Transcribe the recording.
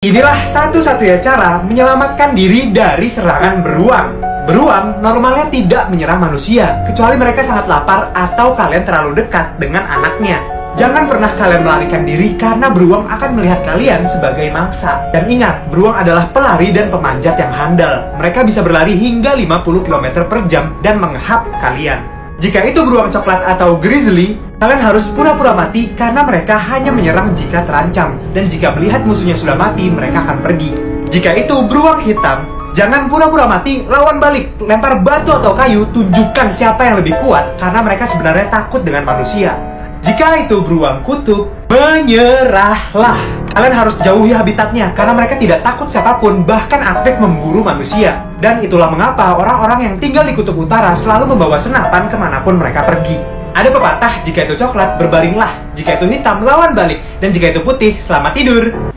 Inilah satu-satunya cara menyelamatkan diri dari serangan beruang. Beruang normalnya tidak menyerang manusia, kecuali mereka sangat lapar atau kalian terlalu dekat dengan anaknya. Jangan pernah kalian melarikan diri karena beruang akan melihat kalian sebagai mangsa. Dan ingat, beruang adalah pelari dan pemanjat yang handal. Mereka bisa berlari hingga 50 km per jam dan mengehap kalian. Jika itu beruang coklat atau grizzly, kalian harus pura-pura mati karena mereka hanya menyerang jika terancam. Dan jika melihat musuhnya sudah mati, mereka akan pergi. Jika itu beruang hitam, jangan pura-pura mati, lawan balik. Lempar batu atau kayu, tunjukkan siapa yang lebih kuat karena mereka sebenarnya takut dengan manusia. Jika itu beruang kutub, menyerahlah. Kalian harus jauhi habitatnya karena mereka tidak takut siapa pun, bahkan aktif memburu manusia. Dan itulah mengapa orang-orang yang tinggal di kutub utara selalu membawa senapan ke mana pun mereka pergi. Ada pepatah, jika itu coklat, berbaringlah. Jika itu hitam, lawan balik. Dan jika itu putih, selamat tidur.